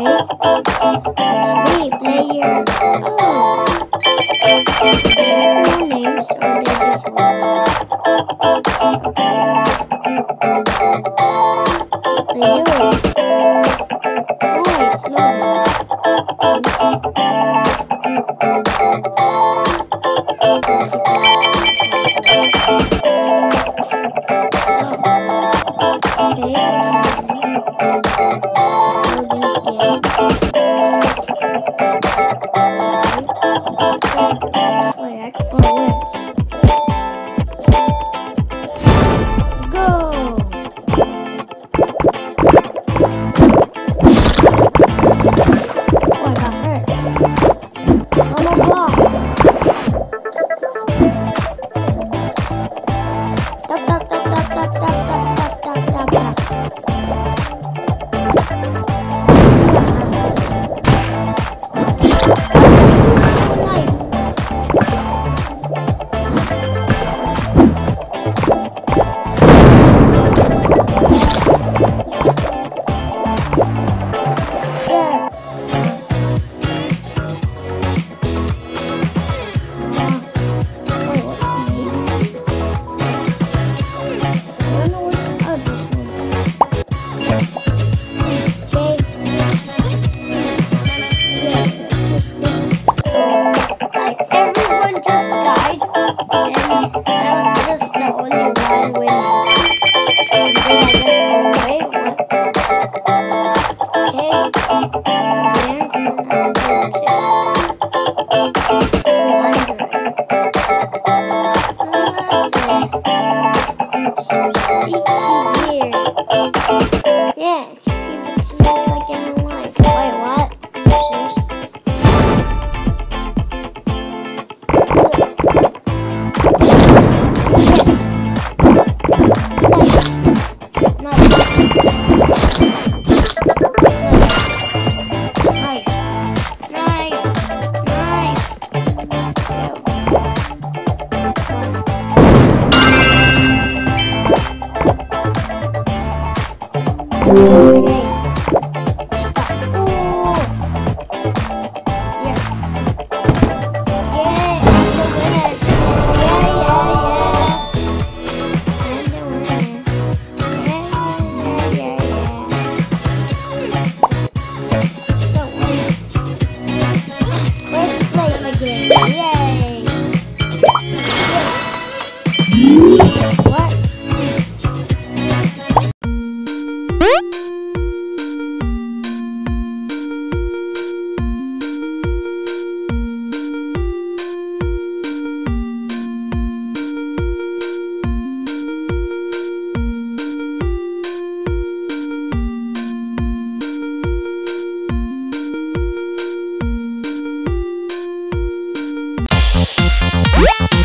Hey, player. Oh. Names are just one? They do. Wait, I can. Go! Yes. even smaller. Oh. Yeah!